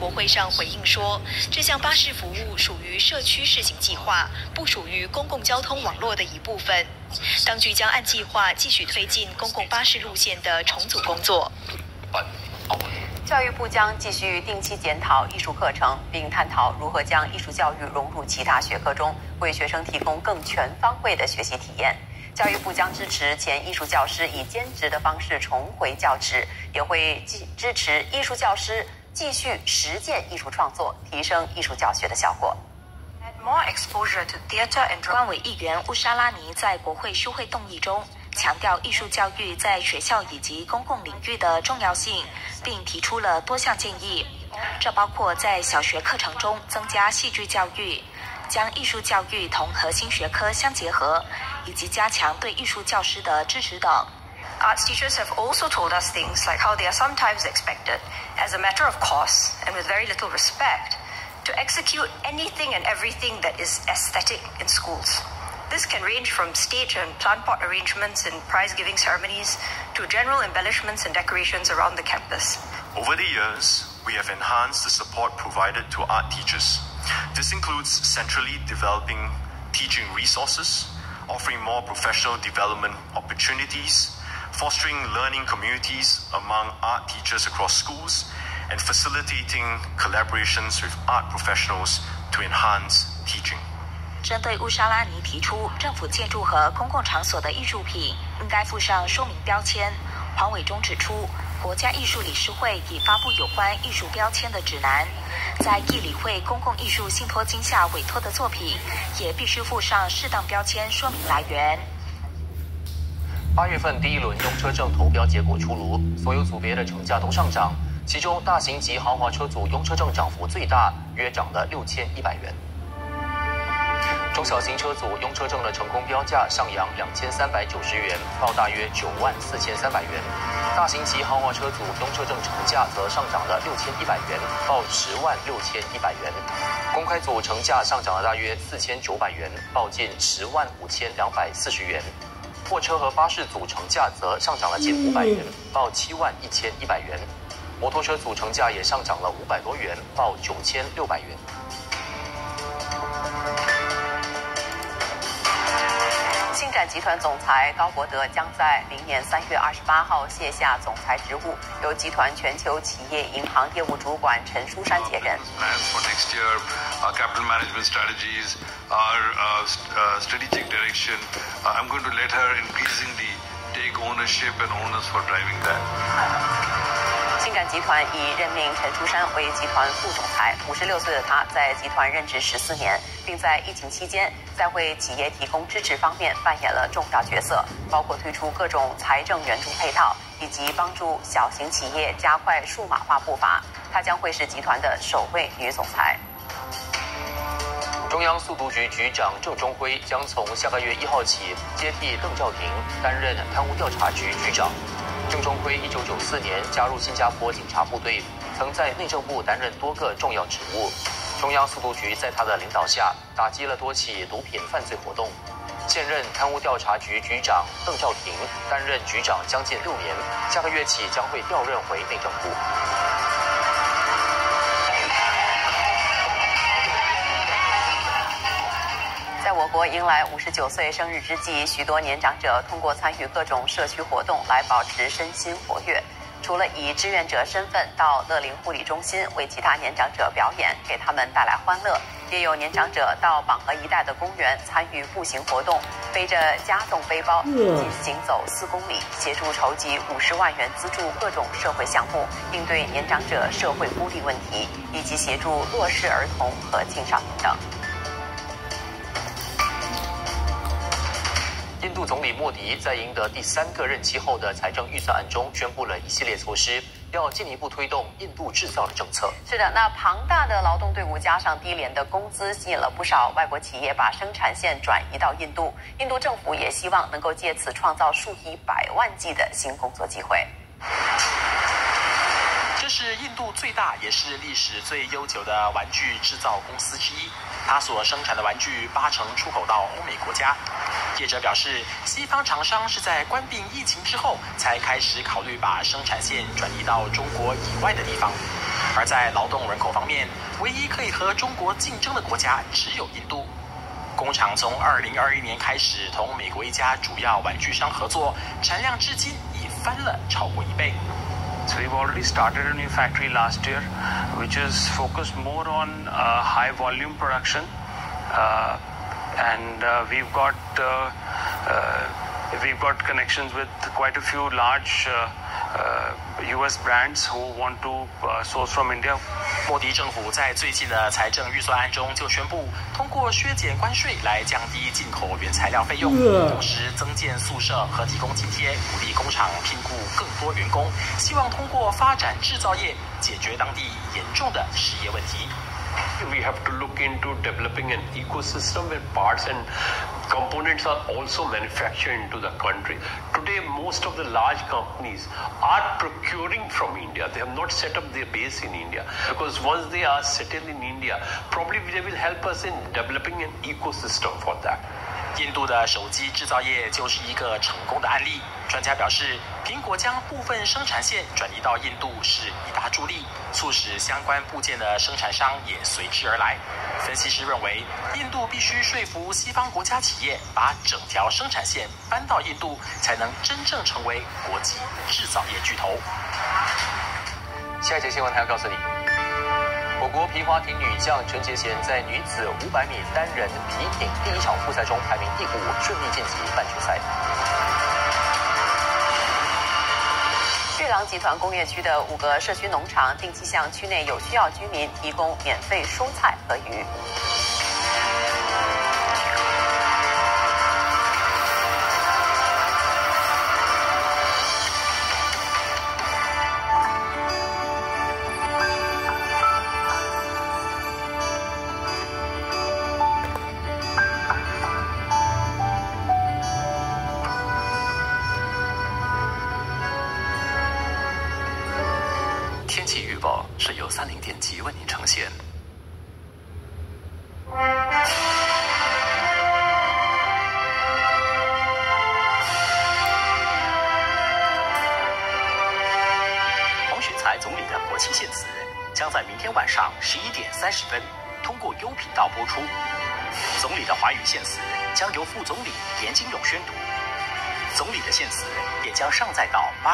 国会上回应说，这项巴士服务属于社区试行计划，不属于公共交通网络的一部分。当局将按计划继续推进公共巴士路线的重组工作。教育部将继续定期检讨艺术课程，并探讨如何将艺术教育融入其他学科中，为学生提供更全方位的学习体验。教育部将支持前艺术教师以兼职的方式重回教职，也会继支持艺术教师继续实践艺术创作，提升艺术教学的效果。More exposure to theater and 专委议员乌沙拉尼在国会休会动议中强调艺术教育在学校以及公共领域的重要性，并提出了多项建议，这包括在小学课程中增加戏剧教育，将艺术教育同核心学科相结合。以及加强对艺术教师的支持等。Arts teachers have also told us things like how they are sometimes expected, as a matter of course and with very little respect, to execute anything and everything that is aesthetic in schools. This can range from stage and plant pot arrangements and prize giving ceremonies to general embellishments and decorations around the campus. Over the years, we have enhanced the support provided to art teachers. This includes centrally developing teaching resources offering more professional development opportunities, fostering learning communities among art teachers across schools, and facilitating collaborations with art professionals to enhance teaching. 针对乌沙拉尼提出，政府建筑和公共场所的艺术品应该附上说明标签，黄伟忠指出，国家艺术理事会已发布有关艺术标签的指南。在艺理会公共艺术信托金下委托的作品，也必须附上适当标签说明来源。八月份第一轮用车证投标结果出炉，所有组别的成价都上涨，其中大型及豪华车组用车证涨幅最大，约涨了六千一百元。中小型车组用车证的成功标价上扬两千三百九十元，报大约九万四千三百元；大型及豪华车组用车证成价则上涨了六千一百元，报十万六千一百元；公开组成价上涨了大约四千九百元，报近十万五千两百四十元；货车和巴士组成价则上涨了近五百元，报七万一千一百元；摩托车组成价也上涨了五百多元，报九千六百元。信展集团总裁高博德将在明年三月二十八号卸下总裁职务，由集团全球企业银行业务主管陈书山接任。i'm going to let her increase the take ownership and honors for driving that. 性感集团已任命陈初山为集团副总裁五十六岁的他在集团任职十四年并在疫情期间在为企业提供支持方面扮演了重大角色包括推出各种财政援助配套以及帮助小型企业加快数码化步伐。她将会是集团的首位女总裁。中央速读局局长郑中辉将从下个月一号起接替邓兆廷担任贪污调查局局长。郑中辉一九九四年加入新加坡警察部队，曾在内政部担任多个重要职务。中央速读局在他的领导下打击了多起毒品犯罪活动。现任贪污调查局局长邓兆廷担任局长将近六年，下个月起将会调任回内政部。在我国迎来五十九岁生日之际，许多年长者通过参与各种社区活动来保持身心活跃。除了以志愿者身份到乐龄护理中心为其他年长者表演，给他们带来欢乐，也有年长者到榜河一带的公园参与步行活动，背着加重背包，仅行走四公里，协助筹集五十万元资助各种社会项目，应对年长者社会孤立问题，以及协助弱势儿童和青少年等。副总理莫迪在赢得第三个任期后的财政预算案中宣布了一系列措施，要进一步推动印度制造的政策。是的，那庞大的劳动队伍加上低廉的工资，吸引了不少外国企业把生产线转移到印度。印度政府也希望能够借此创造数以百万计的新工作机会。是印度最大也是历史最悠久的玩具制造公司之一，它所生产的玩具八成出口到欧美国家。业者表示，西方厂商是在关闭疫情之后，才开始考虑把生产线转移到中国以外的地方。而在劳动人口方面，唯一可以和中国竞争的国家只有印度。工厂从二零二一年开始同美国一家主要玩具商合作，产量至今已翻了超过一倍。So we've already started a new factory last year, which is focused more on uh, high volume production, uh, and uh, we've got we've got connections with quite a few large U.S. brands who want to source from India. 莫迪政府在最近的财政预算案中就宣布，通过削减关税来降低进口原材料费用，同时增建宿舍和提供津贴，鼓励工厂聘雇更多员工，希望通过发展制造业解决当地严重的失业问题。We have to look into developing an ecosystem where parts and components are also manufactured into the country. Today, most of the large companies are procuring from India. They have not set up their base in India because once they are settled in India, probably they will help us in developing an ecosystem for that. 印度的手机制造业就是一个成功的案例。专家表示，苹果将部分生产线转移到印度是一大助力，促使相关部件的生产商也随之而来。分析师认为，印度必须说服西方国家企业把整条生产线搬到印度，才能真正成为国际制造业巨头。下一节新闻还要告诉你。国皮划艇女将陈洁贤在女子500米单人皮艇第一场复赛中排名第五，顺利晋级半决赛。巨狼集团工业区的五个社区农场定期向区内有需要居民提供免费蔬菜和鱼。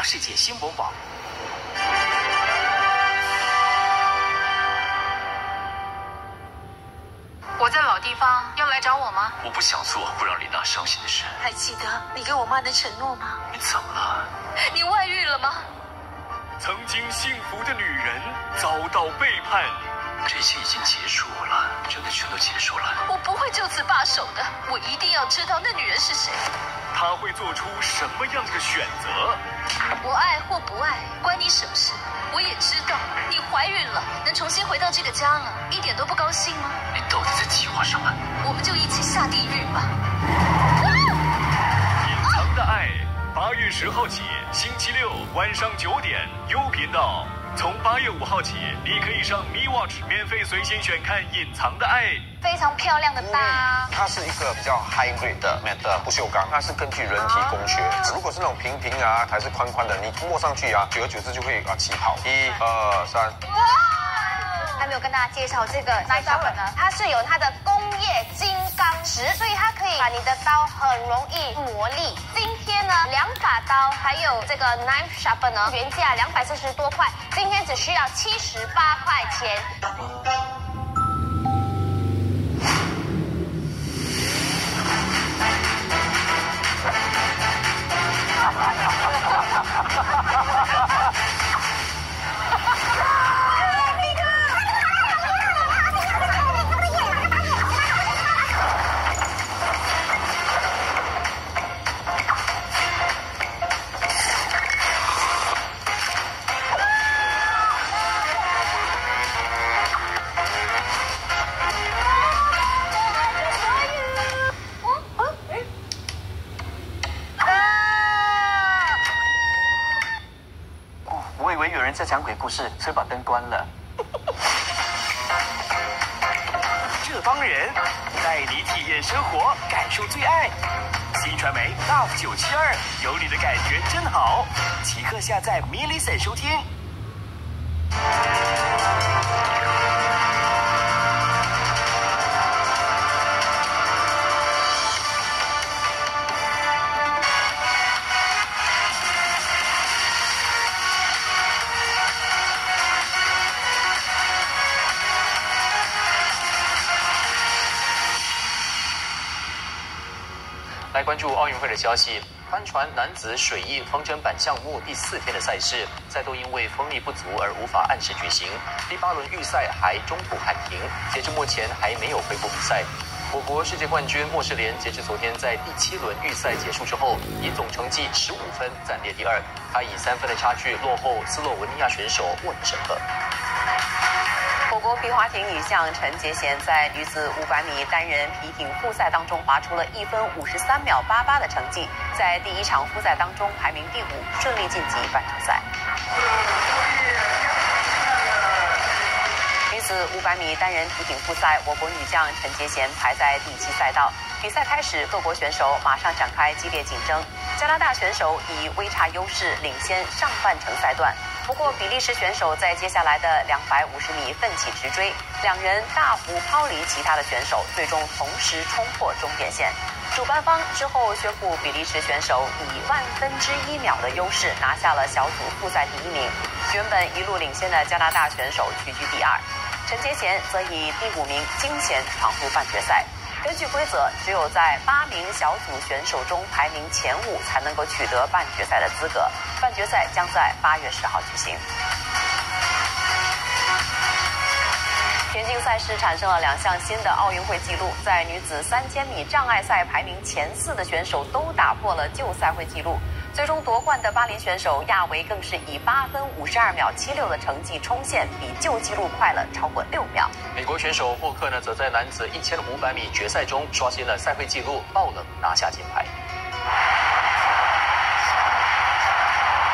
世界新闻网。我在老地方，要来找我吗？我不想做会让李娜伤心的事。还记得你给我妈的承诺吗？你怎么了？你外遇了吗？曾经幸福的女人遭到背叛，这些已经结束了，真的全都结束了。我不会就此罢手的，我一定要知道那女人是谁。她会做出什么样的选择？我爱或不爱，关你什么事？我也知道你怀孕了，能重新回到这个家了，一点都不高兴吗？你到底在计划什么？我们就一起下地狱吧。隐藏的爱，八月十号起，星期六晚上九点优频道。从八月五号起，你可以上 Mi Watch 免费随心选看《隐藏的爱》，非常漂亮的搭。它是一个比较 high grade 的的不锈钢，它是根据人体工学。如果是那种平平啊，还是宽宽的，你摸上去啊，久而久之就会啊起泡。一二三。哇！还没有跟大家介绍这个 knife sharpener 呢，它是有它的工业金所以它可以把你的刀很容易磨利。今天呢，两把刀还有这个 knife sharpener 原价两百四十多块，今天只需要七十八块钱。讲鬼故事，所以把灯关了。这帮人带你体验生活，感受最爱。新传媒 Love 九七二，有你的感觉真好。即刻下载 m i l l i c e n 收听。关注奥运会的消息。帆船男子水翼风筝板项目第四天的赛事，再度因为风力不足而无法按时举行。第八轮预赛还中途喊停，截至目前还没有恢复比赛。我国世界冠军莫世莲，截至昨天在第七轮预赛结束之后，以总成绩十五分暂列第二。他以三分的差距落后斯洛文尼亚选手沃尼什克。国皮划艇女将陈洁娴在女子500米单人皮艇复赛当中划出了一分五十三秒八八的成绩，在第一场复赛当中排名第五，顺利晋级半决赛。女子500米单人皮艇复赛，我国女将陈洁娴排在第七赛道。比赛开始，各国选手马上展开激烈竞争。加拿大选手以微差优势领先上半程赛段，不过比利时选手在接下来的250米奋起直追，两人大幅抛离其他的选手，最终同时冲破终点线。主办方之后宣布，比利时选手以万分之一秒的优势拿下了小组复赛第一名。原本一路领先的加拿大选手屈居第二。陈洁贤则以第五名惊险闯入半决赛。根据规则，只有在八名小组选手中排名前五，才能够取得半决赛的资格。半决赛将在八月十号举行。田径赛事产生了两项新的奥运会纪录，在女子三千米障碍赛排名前四的选手都打破了旧赛会纪录。最终夺冠的巴林选手亚维更是以八分五十二秒七六的成绩冲线，比旧纪录快了超过六秒。美国选手霍克呢，则在男子一千五百米决赛中刷新了赛会纪录，爆冷拿下金牌。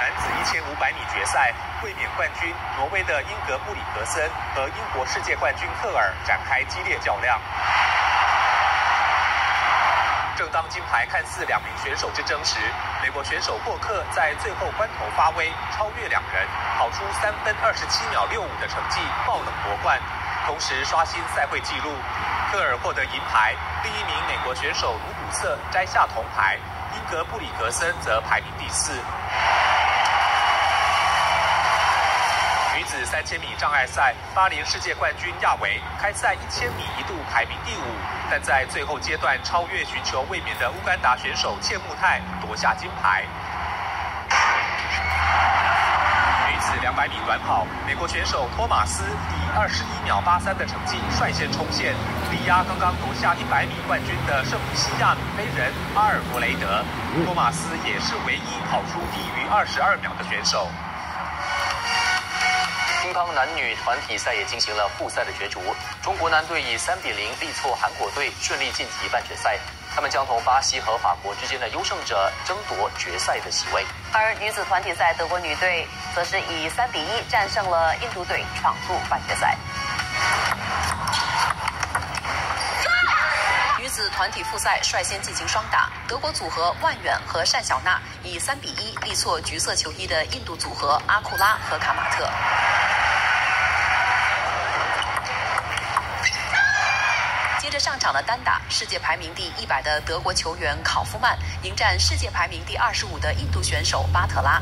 男子一千五百米决赛，卫冕冠军挪威的英格布里格森和英国世界冠军克尔展开激烈较量。正当金牌看似两名选手之争时，美国选手霍克在最后关头发威，超越两人，跑出三分二十七秒六五的成绩，爆冷夺冠，同时刷新赛会纪录。科尔获得银牌，第一名美国选手鲁古瑟摘下铜牌，英格布里格森则排名第四。女子三千米障碍赛，巴黎世界冠军亚维开赛一千米一度排名第五，但在最后阶段超越寻求卫冕的乌干达选手切木泰，夺下金牌。女子两百米短跑，美国选手托马斯以二十一秒八三的成绩率先冲线，力压刚刚夺下一百米冠军的圣西亚女飞人阿尔弗雷德。托马斯也是唯一跑出低于二十二秒的选手。乓男女团体赛也进行了复赛的角逐，中国男队以三比零力挫韩国队，顺利晋级半决赛。他们将同巴西和法国之间的优胜者争夺决赛的席位。而女子团体赛，德国女队则是以三比一战胜了印度队，闯入半决赛。女子团体复赛率先进行双打，德国组合万远和单小娜以三比一力挫橘色球衣的印度组合阿库拉和卡马特。场的单打，世界排名第一百的德国球员考夫曼迎战世界排名第二十五的印度选手巴特拉。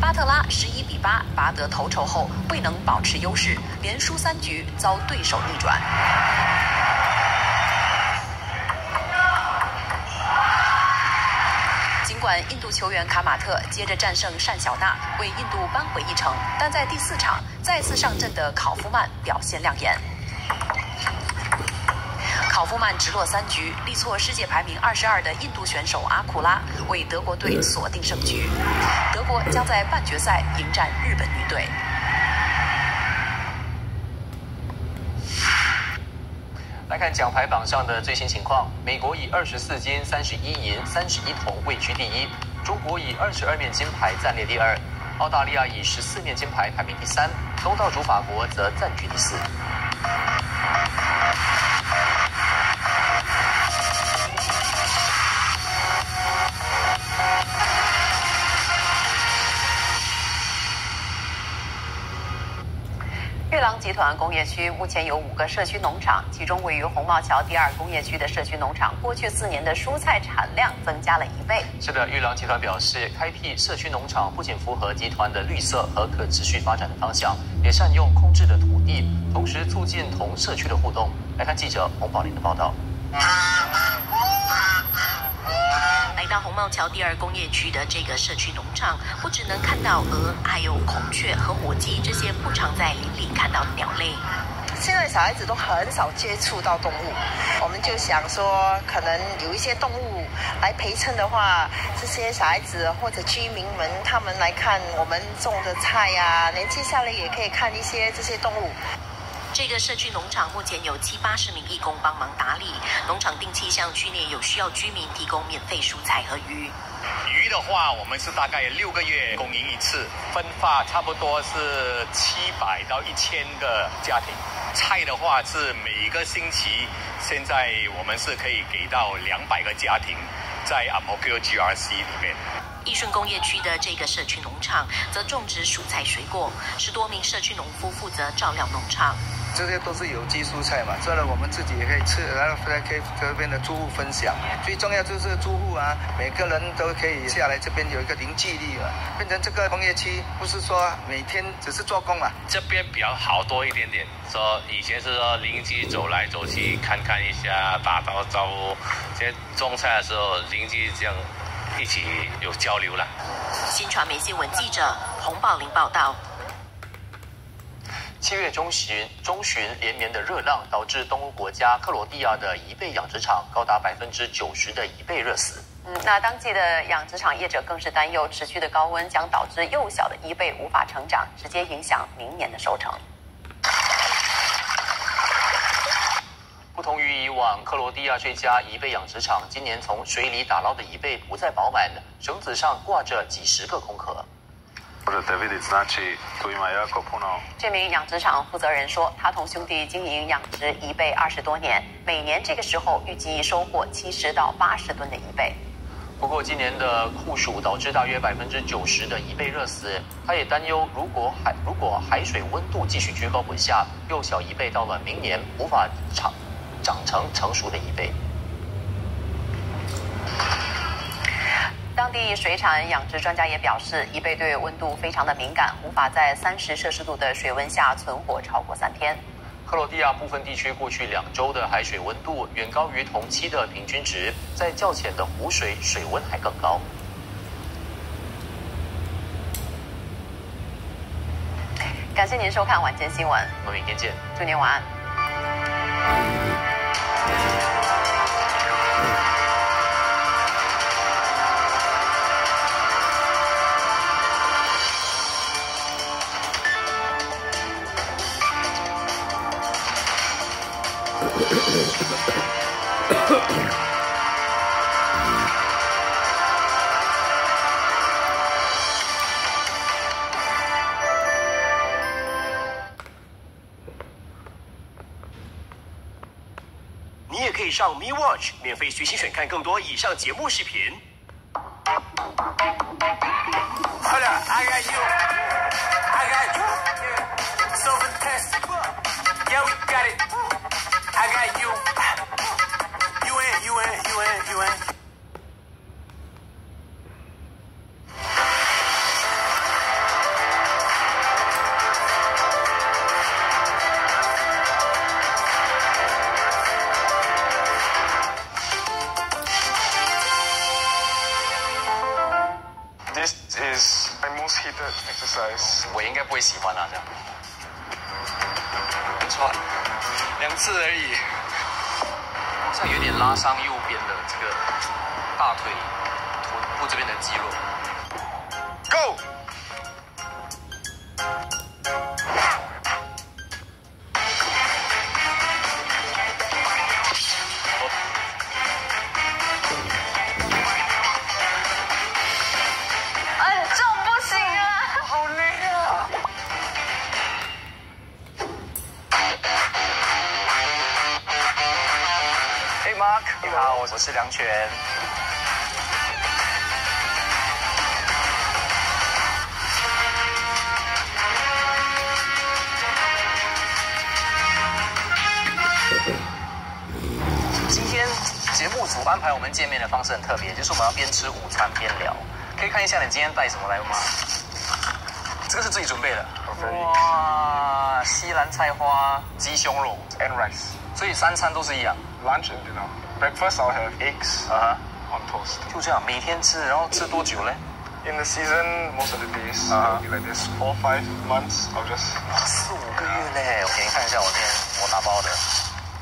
巴特拉十一比八拔得头筹后，未能保持优势，连输三局，遭对手逆转。尽管印度球员卡马特接着战胜单小娜，为印度扳回一城，但在第四场再次上阵的考夫曼表现亮眼。考夫曼直落三局，力挫世界排名二十二的印度选手阿库拉，为德国队锁定胜局。德国将在半决赛迎战日本女队。来看奖牌榜上的最新情况：美国以二十四金、三十一银、三十一铜位居第一；中国以二十二面金牌暂列第二；澳大利亚以十四面金牌排名第三；东道主法国则暂居第四。集团工业区目前有五个社区农场，其中位于红帽桥第二工业区的社区农场，过去四年的蔬菜产量增加了一倍。是的，玉郎集团表示，开辟社区农场不仅符合集团的绿色和可持续发展的方向，也善用空置的土地，同时促进同社区的互动。来看记者洪宝林的报道。到红帽桥第二工业区的这个社区农场，不只能看到鹅，还有孔雀和火鸡这些不常在林里看到的鸟类。现在小孩子都很少接触到动物，我们就想说，可能有一些动物来陪衬的话，这些小孩子或者居民们，他们来看我们种的菜呀，年纪下来也可以看一些这些动物。这个社区农场目前有七八十名义工帮忙打理，农场定期向区内有需要居民提供免费蔬菜和鱼。鱼的话，我们是大概六个月供应一次，分发差不多是七百到一千个家庭。菜的话是每个星期，现在我们是可以给到两百个家庭，在 a m o k o GRC 里面。义顺工业区的这个社区农场则种植蔬菜水果，十多名社区农夫负责照料农场。这些都是有机蔬菜嘛，这了我们自己也可以吃，然后再可以这边的住户分享。最重要就是住户啊，每个人都可以下来这边有一个凝聚力嘛，变成这个工业区，不是说每天只是做工啊。这边比较好多一点点，说以前是说邻居走来走去看看一下，打打招呼。现在种菜的时候，邻居这样一起有交流了。新传媒新闻记者洪宝林报道。七月中旬，中旬连绵的热浪导致东欧国家克罗地亚的贻贝养殖场高达百分之九十的贻贝热死。嗯，那当地的养殖场业者更是担忧，持续的高温将导致幼小的贻贝无法成长，直接影响明年的收成。不同于以往，克罗地亚这家贻贝养殖场今年从水里打捞的贻贝不再饱满，绳子上挂着几十个空壳。这名养殖场负责人说，他同兄弟经营养殖贻贝二十多年，每年这个时候预计收获七十到八十吨的贻贝。不过，今年的酷暑导致大约百分之九十的贻贝热死。他也担忧，如果海如果海水温度继续居高不下，幼小贻贝到了明年无法长长成成熟的贻贝。当地水产养殖专家也表示，贻贝对温度非常的敏感，无法在三十摄氏度的水温下存活超过三天。克罗地亚部分地区过去两周的海水温度远高于同期的平均值，在较浅的湖水水温还更高。感谢您收看晚间新闻，我们明天见，祝您晚安。你也可以上 Me Watch 免费随心选看更多以上节目视频。不错，两次而已。好像有点拉伤右边的这个大腿、臀部这边的肌肉。Go! 们见面的方式很特别，就是我们要边吃午餐边聊。可以看一下你今天带什么来吗？这个是自己准备的。哇，西兰菜花鸡胸肉 and rice。所以三餐都是一样。Lunch and dinner. Breakfast I'll have eggs. Uh huh. on toast. 就这样每天吃，然后吃多久嘞？In the season, most of the days uh, will be like this. Four, five months, I'll just 四五个月嘞。我给你看一下我今天我打包的，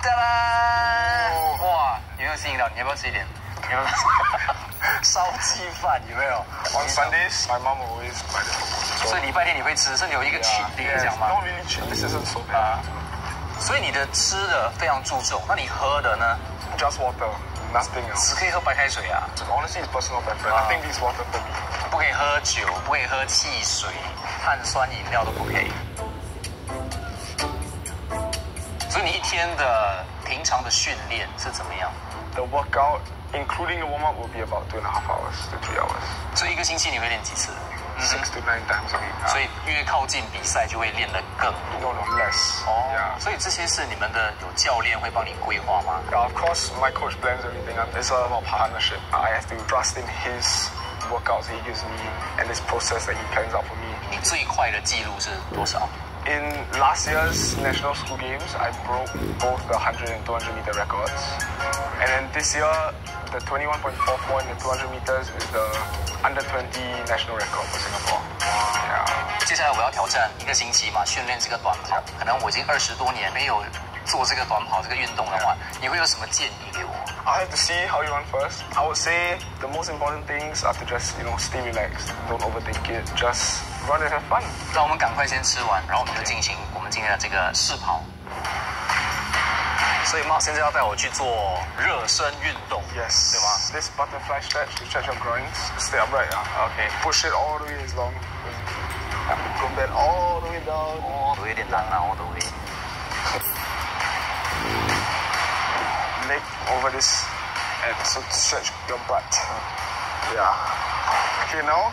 哒啦！哇，有没有吸引到？你要不要吃一点？你要不要？烧鸡饭有没有 On Sundays, my mom always buy the 所以礼拜天你会吃，是有一个 cheat day 这样吗？Not really cheap. This isn't so bad. 所以你的吃的非常注重，那你喝的呢？Just water, nothing 只.可以喝白开水啊，Honestly, it's personal preference. I think this water for me. 不可以喝酒，不可以喝汽水，碳酸饮料都不可以。所以你一天的平常的训练是怎么样？The workout, including the warm up, will be about two and a half hours to three hours. 所以一个星期你会练几次？Six to nine times a week. 所以越靠近比赛就会练得更多。No, no, less. 哦.所以这些是你们的有教练会帮你规划吗 of course, my coach plans everything. It's all about partnership. I have to trust in his workouts that he gives me and this process that he plans out for me. 你最快的记录是多少？In last year's national school games, I broke both the 100 and 200 meter records. And then this year, the 21.44 in the 200 meters is the under 20 national record for Singapore. Yeah. 接下来我要挑战一个星期嘛，训练这个短跑。可能我已经二十多年没有做这个短跑这个运动的话，你会有什么建议给我？I have to see how you run first. I would say the most important things are to just, you know, stay relaxed. Don't overthink it. Just run and have fun. 让我们赶快先吃完，然后我们就进行我们今天的这个试跑。所以妈现在要带我去做热身运动 Yes. 对吗？ This butterfly stretch to stretch your groins. Stay upright. Yeah. Okay. Push it all the way as long. Go bend all the way down. 哦，都有点难啊，我 都会。 Leg over this and so to stretch your butt. Yeah. Okay, now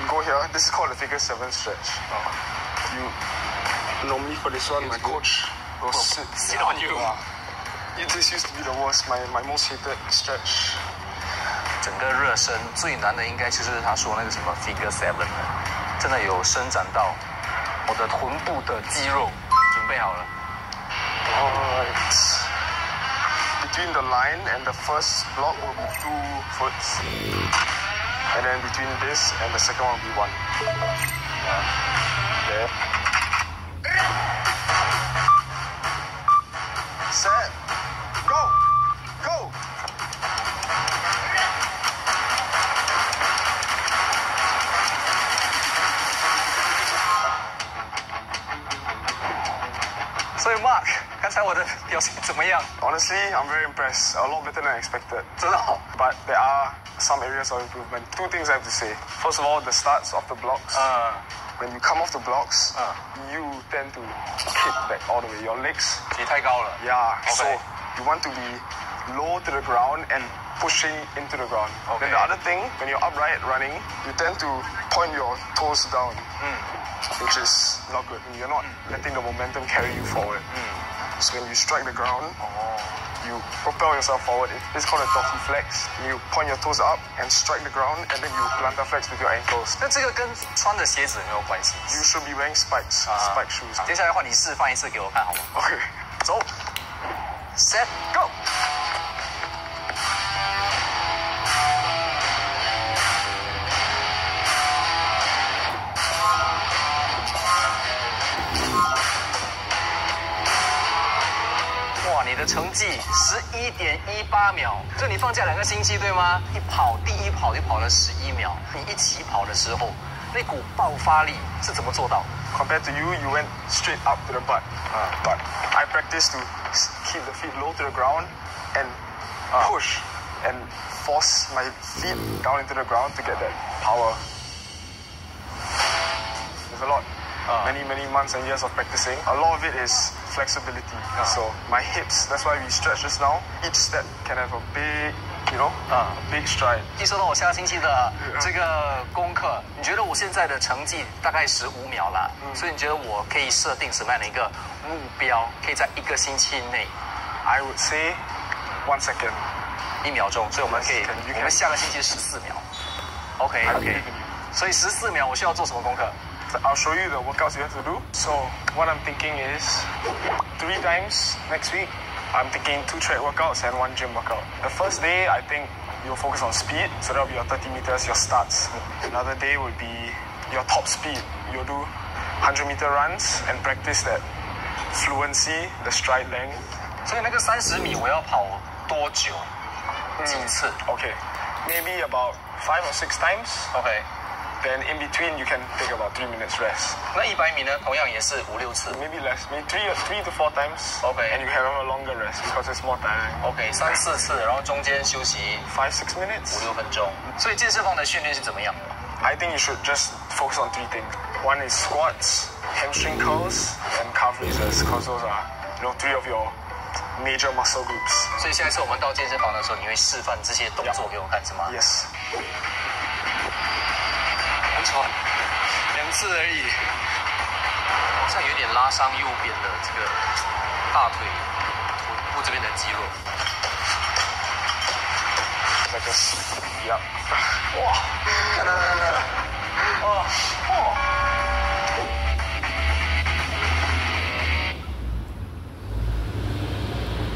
you go here. This is called the figure seven stretch. You normally for this one, my coach will sit, sit on you. Yeah. It- This used to be the worst, my, my most hated stretch. 整个热身最难的应该就是他说那个什么 figure seven 了，真的有伸展到我的臀部的肌肉，准备好了。 Alright. Between the line and the first block will be two foots. And then between this and the second one will be one. Yeah. There. Honestly, I'm very impressed. A lot better than I expected. But there are some areas of improvement. Two things I have to say. First of all, the starts of the blocks. Uh, when you come off the blocks, uh, you tend to kick back all the way. Your legs. Yeah. Okay. So you want to be low to the ground and pushing into the ground. Okay. Then the other thing, when you're upright running, you tend to point your toes down, mm. which is not good. You're not mm. letting the momentum carry you forward. Mm. So when you strike the ground, you propel yourself forward. It- It's called a donkey flex. You point your toes up and strike the ground, and then you plantar flex with your ankles. 那这个跟穿的鞋子有没有关系？ You should be wearing spikes, spike shoes. 接下来换你示范一次给我看好吗？ Okay. 走，set go。 的成绩十一点一八秒，就你放假两个星期对吗？一跑第一跑就跑了十一秒，你一起跑的时候，那股爆发力是怎么做到？Compared to you, you went straight up to the butt. But I practiced to keep the feet low to the ground and push and force my feet down into the ground to get that power. There's a lot. Many, many months and years of practicing. A lot of it is flexibility. So my hips, that's why we stretch just now. Each step can have a big, you know, a big stride. 一收到我下个星期的这个功课，你觉得我现在的成绩大概十五秒啦，所以你觉得我可以设定什么样的一个目标，可以在一个星期内 I would say one second. 一秒钟，所以我们可以 Yes, can- you，我 can- 们下个星期十四秒，OK I OK， believe in you. 所以十四秒我需要做什么功课？ So I'll show you the workouts you have to do. So what I'm thinking is three times next week. I'm thinking two track workouts and one gym workout. The first day, I think you'll focus on speed. So that'll be your 30 meters, your starts. Another day would be your top speed. You'll do 100 meter runs and practice that fluency, the stride length. 所以那个三十米我要跑多久？几次？Okay, maybe about five or six times. OK. Then in between you can take about three minutes rest. 那一百米呢？同样也是五六次。 Maybe less, maybe three, three to four times. OK. And you have a longer rest because it's more tiring. OK，三四次，然后中间休息 Five, six minutes. 五六分钟。所以健身房的训练是怎么样的？ I think you should just focus on three things. One is squats, hamstring curls, and calf raises, because those are, you know, three of your major muscle groups. 所以下一次我们到健身房的时候，你会示范这些动作给我看，是吗 Yes. 很喘，两次而已，好像有点拉伤右边的这个大腿、臀部这边的肌肉。Like this. Yep. 哇！看到看到看到。哦哦。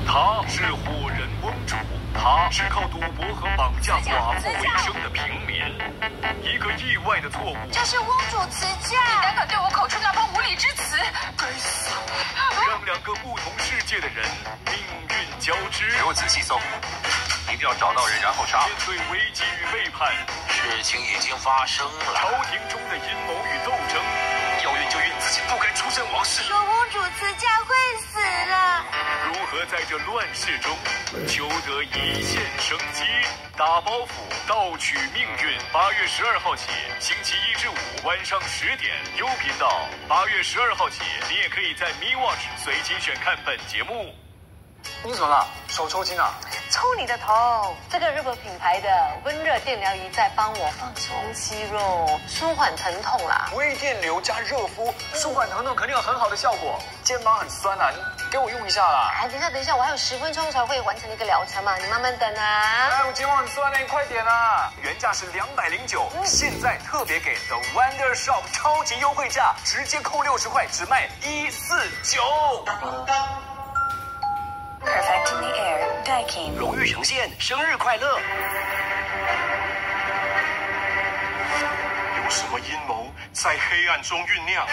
他是火人翁主，他是靠赌博和绑架寡妇为生的平民。一个意外的错误，这是翁主辞驾，你胆敢对我口出那番无礼之词？该死！让两个不同世界的人命运交织。给我仔细搜，一定要找到人，然后杀。面对危机与背叛，事情已经发生了。朝廷中的阴谋与斗争，要怨就怨自己不该出身王室。说翁主辞驾会死了。如何在这乱世中求得一线生机？打包袱，盗取命运。八月十二号起，星期一至五晚上十点优频道。八月十二号起，你也可以在 Me Watch 随机选看本节目。你怎么了？手抽筋啊？抽你的头！这个日本品牌的温热电疗仪在帮我放松肌肉，舒缓疼痛啦。微电流加热敷，舒缓疼痛肯定有很好的效果。肩膀很酸啊，你给我用一下啦。哎，等一下，等一下，我还有十分钟才会完成一个疗程嘛，你慢慢等啊。哎，我肩膀很酸嘞，你快点啊！原价是两百零九，现在特别给 The Wonder Shop 超级优惠价，直接扣六十块，只卖一四九。Perfecting the air, Daikin。荣誉呈现，生日快乐！有什么阴谋在黑暗中酝酿？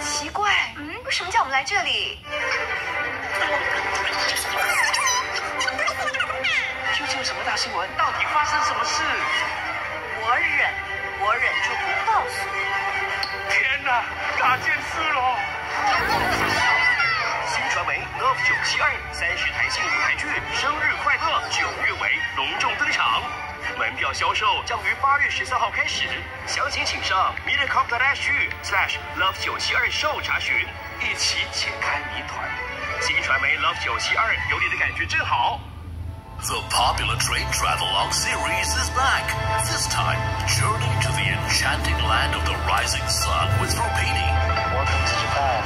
奇怪，嗯，为什么叫我们来这里？究竟有什么大新闻？到底发生什么事？我忍，我忍住不告诉你。天哪，大件事喽！新传媒 Love 九七二三十台庆舞台剧《生日快乐》九月尾隆重登场，门票销售将于八月十三号开始，详情请上 mediacorp.dash Love 九七二 show 查询，一起解开谜团。新传媒 Love 九七二，有你的感觉真好。The popular train travelogue series is back. This time, journey to the enchanting land of the rising sun with Rupini. Welcome to Japan.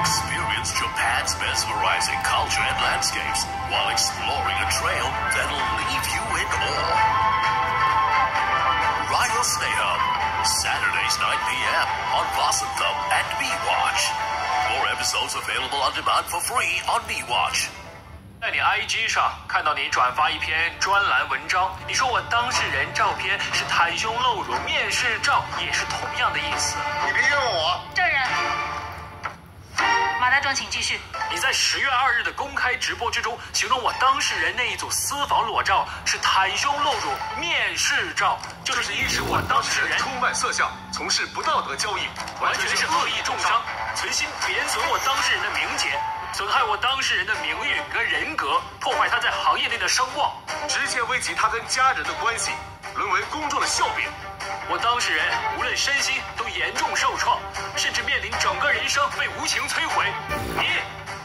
Experience Japan's mesmerizing culture and landscapes while exploring a trail that'll leave you in awe. Ride Sneham, Saturdays 9 p.m. on Vasantham and MeWatch. More episodes available on demand for free on MeWatch. 在你 IG 上看到你转发一篇专栏文章，你说我当事人照片是袒胸露乳，面试照也是同样的意思。你别冤枉我！证人，马大壮，请继续。你在十月二日的公开直播之中，形容我当事人那一组私房裸照是袒胸露乳面试照，就是意指我当事人出卖色相，从事不道德交易，完全是恶意重伤，存心贬损我当事人的名节。损害我当事人的名誉跟人格，破坏他在行业内的声望，直接危及他跟家人的关系，沦为公众的笑柄。我当事人无论身心都严重受创，甚至面临整个人生被无情摧毁。你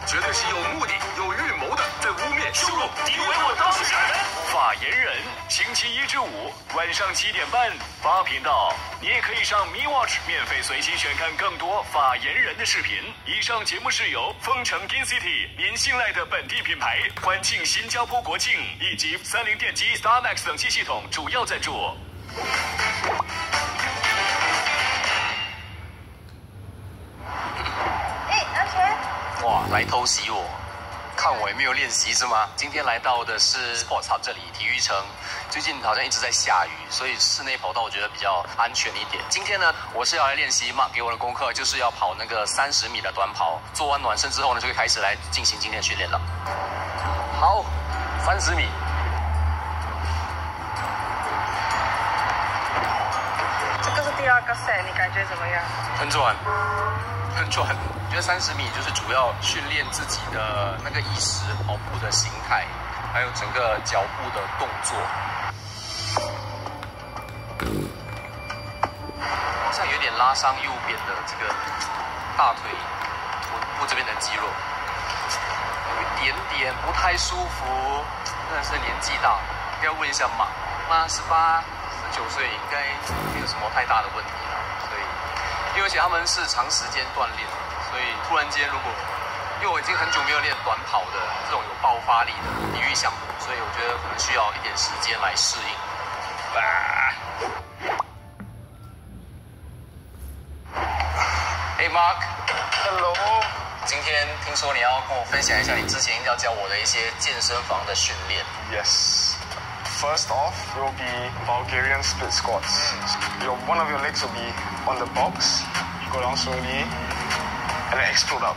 绝对是有目的、有预谋的，在污蔑、羞辱、诋毁我当事人。发言人，星期一至五晚上七点半发频道，你也可以上 Me Watch 免费随心选看更多法言人的视频。以上节目是由丰城 Gin City 您信赖的本地品牌欢庆新加坡国庆以及三菱电机 StarMax 冷气系统主要赞助。哎，安全。哇，来偷袭我！看我也没有练习是吗？今天来到的是 Sports Hub 这里体育城，最近好像一直在下雨，所以室内跑道我觉得比较安全一点。今天呢，我是要来练习 Mark 给我的功课，就是要跑那个三十米的短跑。做完暖身之后呢，就会开始来进行今天的训练了。好，三十米。这个是第二个 set，你感觉怎么样？很很转。我觉得三十米就是主要训练自己的那个意识、跑步的心态，还有整个脚步的动作。好像有点拉伤右边的这个大腿、臀部这边的肌肉，有一点点不太舒服。真的是年纪大，要问一下马。那十八、十九岁应该没有什么太大的问题。因为而且他们是长时间锻炼，所以突然间如果，因为我已经很久没有练短跑的这种有爆发力的体育项目，所以我觉得可能需要一点时间来适应。Hey Mark，Hello。今天听说你要跟我分享一下你之前要教我的一些健身房的训练。Yes. First off, will be Bulgarian split squats. Your one of your legs will be on the box. Go down slowly, and then explode up.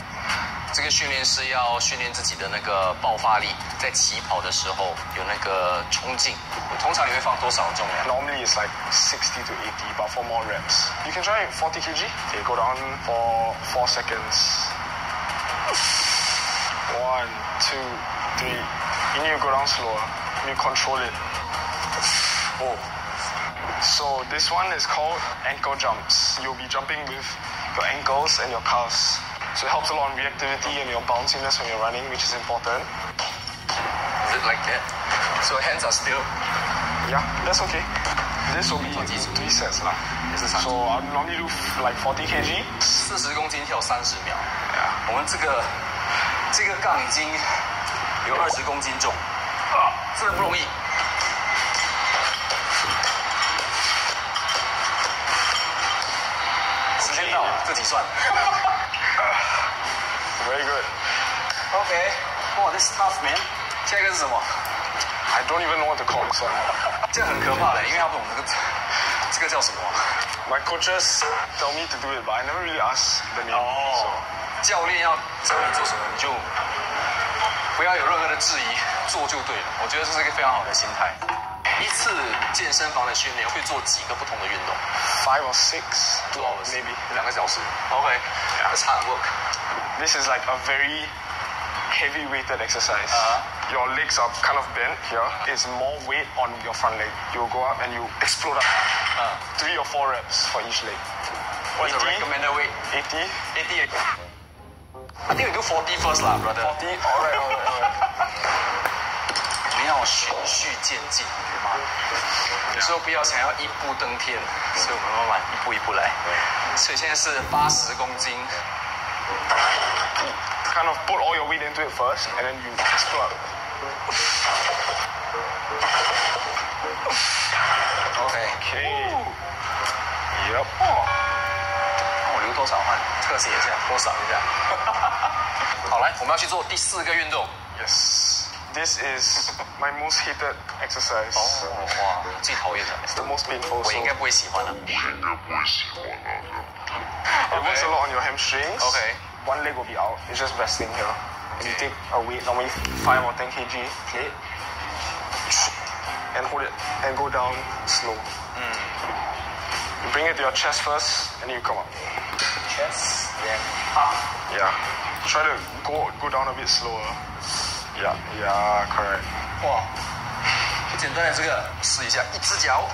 这个训练是要训练自己的那个爆发力，在起跑的时候有那个冲劲。通常你会放多少重量？ Normally it's like 60 to 80, but for more reps. You can try 40 kg. Okay, go down for four seconds. One, two, three. You need to go down slower. You control it. Oh. So this one is called ankle jumps. You'll be jumping with your ankles and your calves. So it helps a lot on reactivity and your bounciness when you're running, which is important. Is it like that? So hands are still. Yeah, that's okay. This will be three sets lah. So I normally do like 40 kg. 四十公斤跳三十秒。我们这个这个杠已经有二十公斤重，啊，真的不容易。 自己算。Very good. OK，哇、this is tough man。下一个是什么？I don't even know what to call this one. 这很可怕的，因为他不懂这个这个叫什么？My coaches tell me to do it, but I never really ask the name. 哦，教练要教你做什么，你就不要有任何的质疑，做就对了。我觉得这是一个非常好的心态。一次健身房的训练会做几个不同的运动 Five or six, ？Two hours maybe. 两个小时。OK，that's hard work。 This is like a very heavy weighted exercise. Your legs are kind of bent here. It's more weight on your front leg. You'll go up and you explode up. Three or four reps for each leg. What's the 80, recommended weight? 80. 80. I think we do 40 first 啦，brother。 40. Alright, alright, alright. 我们要循序渐进，对 吗？有时候不要想要一步登天，所以我们慢慢一步一步来。所以现在是八十公斤，Kind of put all your weight into it first, and then you explode up. OK。Okay. Yep. 看我流多少汗，特写一下，多少一下。好，来，我们要去做第四个运动。Yes. This is my most hated exercise. 哦，哇，最讨厌的。 It's the most painful. 我应该不会喜欢的。 It works a lot on your hamstrings. Okay. One leg will be out. It's just resting here. And you take a weight, normally 5 or 10 kg plate, and hold it, and go down slow. You bring it to your chest first, and then you come up. Chest, then up. Yeah. Try to go go down a bit slower. Yeah, yeah, correct. 哇，不简单的这个，试一下，一只脚。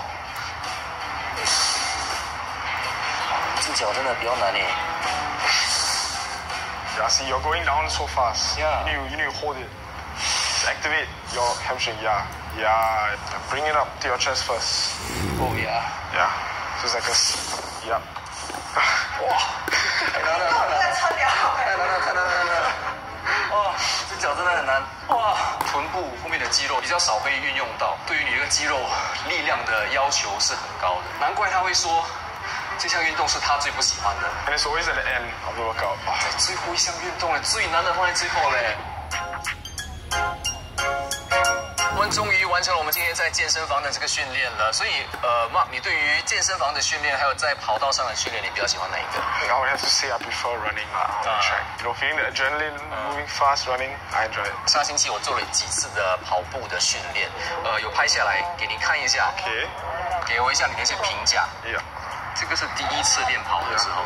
一只脚真的比较难诶。Yeah, see, you're going down so fast. Yeah. You need, you need to hold it. Activate your hamstring. Yeah, yeah. Bring it up to your chest first. Oh yeah. Yeah. So it's like a. s- Yeah. 哇，太难了，太难了，太难了，太难了，太难了。哇，这脚真的很难。哇，臀部后面的肌肉比较少可以运用到，对于你这个肌肉力量的要求是很高的。难怪他会说这项运动是他最不喜欢的。And it's always at the end of the workout. 在最后一项运动嘞，最难的放在最后嘞。终于完成了我们今天在健身房的这个训练了。所以，呃，Mark，你对于健身房的训练，还有在跑道上的训练，你比较喜欢哪一个？I would have to say I prefer running uh, on the track. You know, feeling the adrenaline, moving fast, running, I enjoy it. 上星期我做了几次的跑步的训练，呃，有拍下来给您看一下。OK，给我一下你的一些评价。Yeah. 这个是第一次练跑的时候。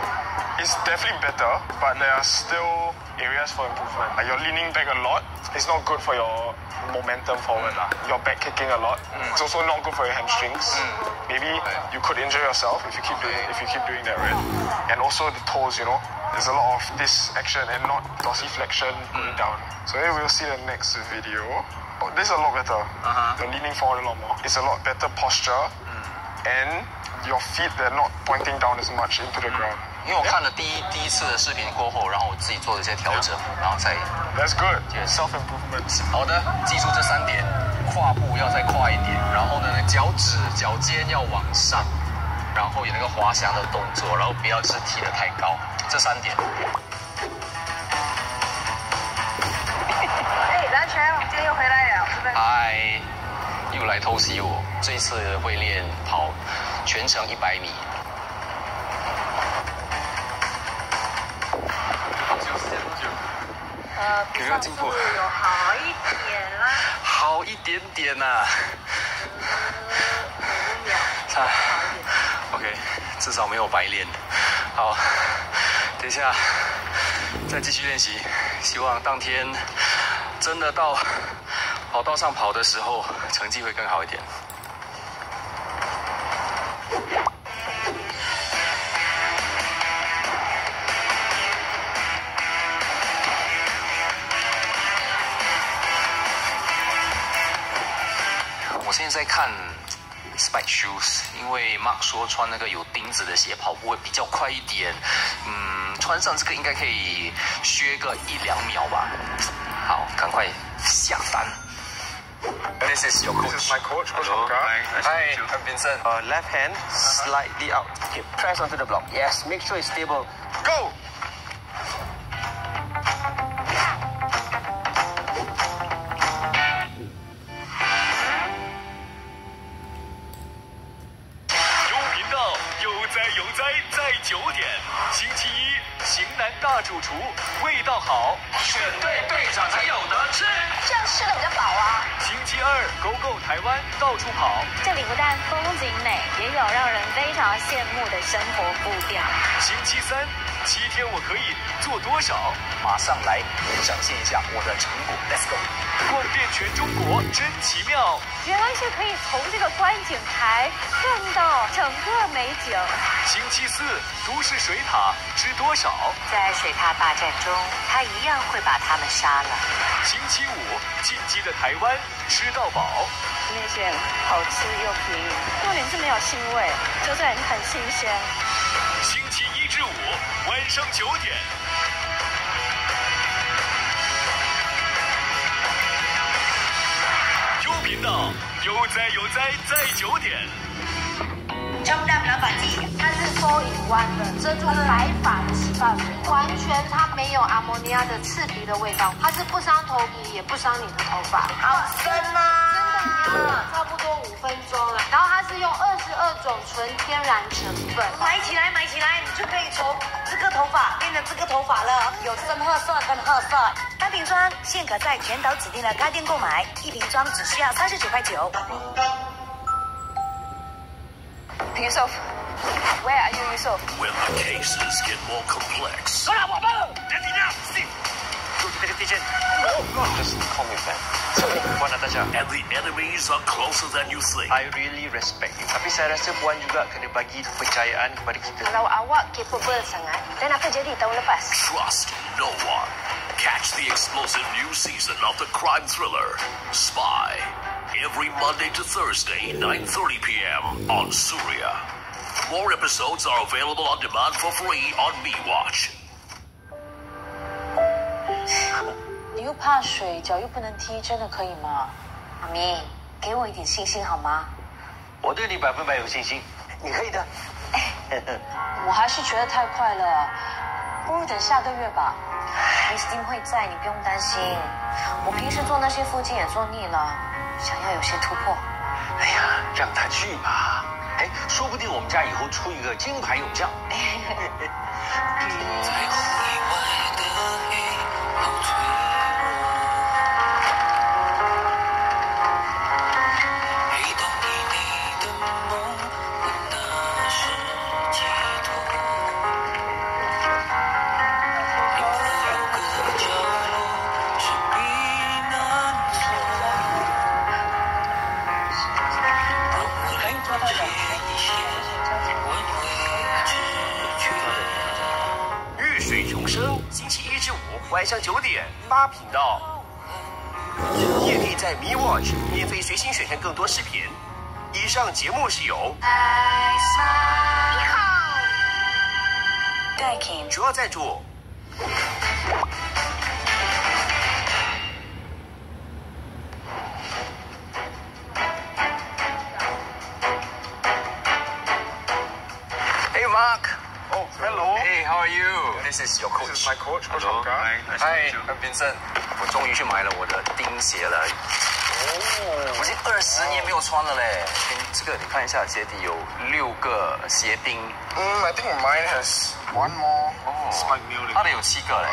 It's definitely better, but there are still areas for improvement. Like you're leaning back a lot. It's not good for your momentum forward. lah. Your back kicking a lot. It's also not good for your hamstrings. Maybe you could injure yourself if you keep doing if you keep doing that, right? And also the toes, you know. There's a lot of this action and not dorsiflexion going down. So yeah, we'll see the next video. Oh, this is a lot better. You're leaning forward a lot more. It's a lot better posture, and your feet they're not pointing down as much into the ground. 因为我看了第一第一次的视频过后，然后我自己做了一些调整，然后才 That's good. Yes. Self improvement. 好的，记住这三点：胯部要再跨一点，然后呢，脚趾、脚尖要往上，然后有那个滑翔的动作，然后不要肢体的太高，这三点。哎，蓝泉，我们今天又回来了，是不是？嗨，又来偷袭我！这一次会练跑全程一百米。呃，比上次有好一点啦，好一点点呐、五秒。啊，OK，至少没有白练。好，等一下再继续练习，希望当天真的到跑道上跑的时候，成绩会更好一点。在在看 spike shoes，因为 Mark 说穿那个有钉子的鞋跑步会比较快一点。嗯，穿上这个应该可以削个一两秒吧。好，赶快下单。This is your coach. This is my coach, Coach Hello. Hi, Nice you. I'm Vincent. Uh, left hand slightly out. Okay, press onto the block. Yes, make sure it's stable. Go! 景台看到整个美景。星期四都市水獭知多少？在水獭大战中，他一样会把他们杀了。星期五进击的台湾吃到饱。面线好吃又便宜，重点是没有腥味，就算很很新鲜。星期一至五晚上九点。优频道悠哉悠哉在九点。江大表板剂，它是 four in one 的，遮住白发的洗发水，完全它没有阿摩尼亚的刺鼻的味道，它是不伤头皮也不伤你的头发。好深吗？差不多五分钟了。然后它是用二十二种纯天然成分，买起来，买起来，你就可以从这个头发变成这个头发了，有深褐色跟褐色。单瓶装现可在全岛指定的开店购买，一瓶装只需要三十九块九。Yusuf, where are you, Yusuf? When the cases get more complex. Go to the kitchen. Just call me Ben. Sorry, Puan Natasha. And the enemies are closer than you think. I really respect you. Tapi saya rasa Puan juga kena bagi kepercayaan kepada kita. Kalau awak capable sangat, dan apa jadi tahun lepas? Trust no one. Catch the explosive new season of the crime thriller, Spy. Every Monday to Thursday, 9.30 p.m. on Surya. More episodes are available on demand for free on MeWatch. 又怕水，脚又不能踢，真的可以吗？阿咪，给我一点信心好吗？我对你百分百有信心，你可以的。我还是觉得太快了。不如等下个月吧。你一定会在，你不用担心。我平时做那些腹肌也做腻了，想要有些突破。哎呀，让他去吧。哎，说不定我们家以后出一个金牌泳将。遇晚上九点八频道。你也可以在 Me Watch 免费随心选看更多视频。以上节目是由戴 King 主要赞助。This is your coach. This is my coach, Coach Hello. Hi, Nice to Hi, meet you. I'm Vincent. 我终于去买了我的钉鞋了。哦，我已经二十年没有穿了嘞。这个你看一下，鞋底有六个鞋钉。Mm, I think mine has one more nail. 它的有七个嘞。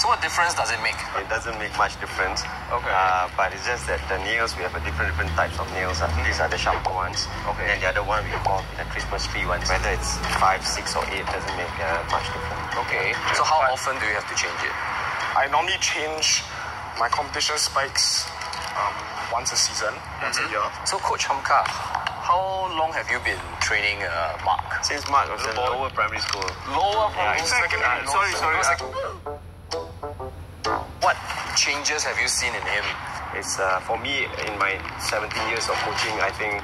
So what difference does it make? It doesn't make much difference. Okay. Uh, but it's just that the nails, we have a different different types of nails. Uh. These are the sharper ones. Okay. And the other one we call the Christmas tree ones. Whether it's five, six, or eight doesn't make uh, much difference. Okay. So how often do you have to change it? I normally change my competition spikes um, once a season, once a year. So Coach Hamka, how long have you been training uh, Mark? Since Mark was in lower primary school. Lower Yeah, primary in school. second- Uh, no, sorry, sorry, no, What changes have you seen in him? It's uh, for me in my 17 years of coaching. I think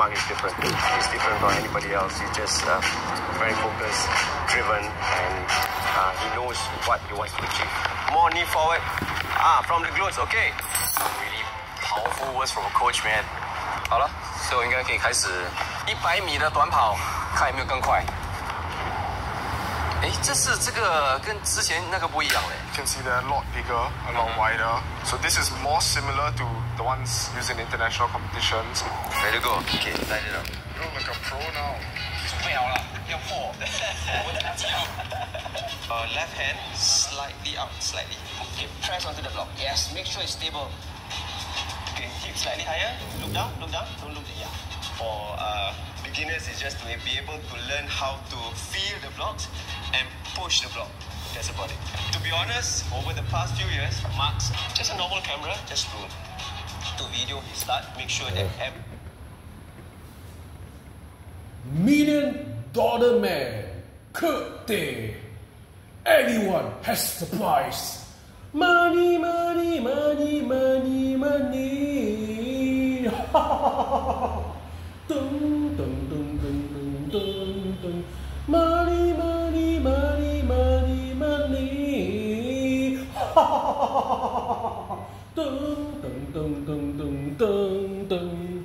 Mark is different. He's different from anybody else. He's just uh, very focused, driven, and uh, he knows what he wants to achieve. More knee forward. Ah, from the glutes. Okay. Some really powerful words from a coach, man. 好了，所以我应该可以开始一百米的短跑，看有没有更快。 哎，这是这个跟之前那个不一样嘞。 You can see they're a lot bigger, a lot wider. So this is more similar to the ones used in international competitions. Ready to go. Okay, light it up. You look like a pro now. 准备好了，要破我的脚。Uh, left hand slightly up, slightly. Okay, press onto the block. Yes, make sure it's stable. Okay, hip slightly higher. Look down, look down. Don't look. Yeah. For uh, beginners, it's just to be able to learn how to feel the blocks and push the block. That's about it. To be honest, over the past few years, Mark's just a normal camera, just to to video his start. Make sure that every Million Dollar Man, Kurt Day. Everyone has the price. Money, money, money, money, money. dun, dun, dun, dun, dun, dun, dun. Money, money, money, money, money. dun, dun, dun, dun, dun, dun, dun.